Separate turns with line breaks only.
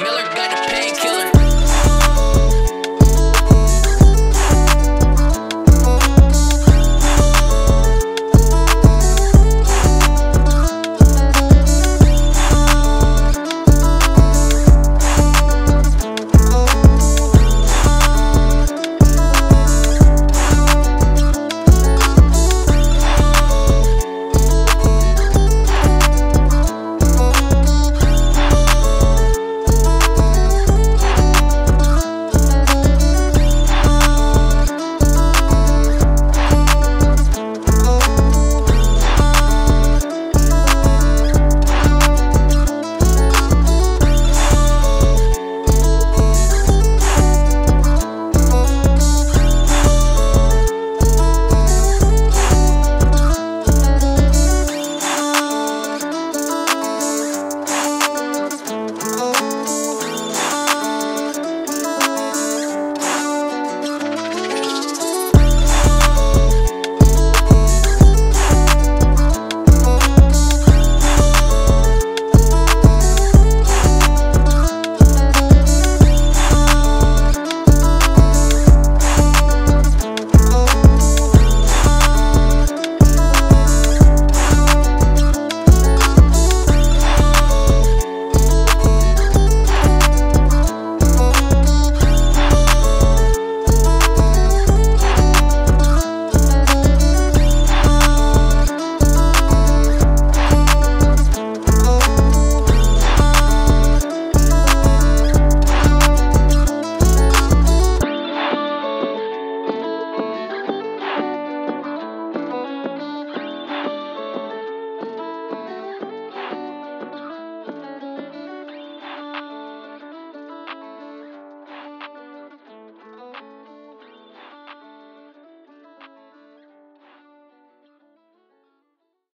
Miller got a painkiller.